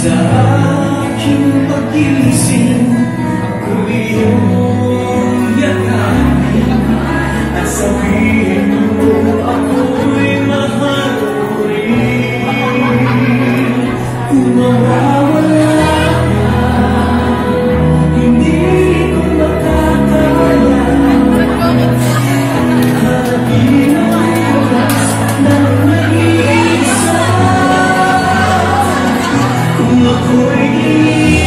Sa aking pagigising Ako'y iyong yakapin At sabihin away.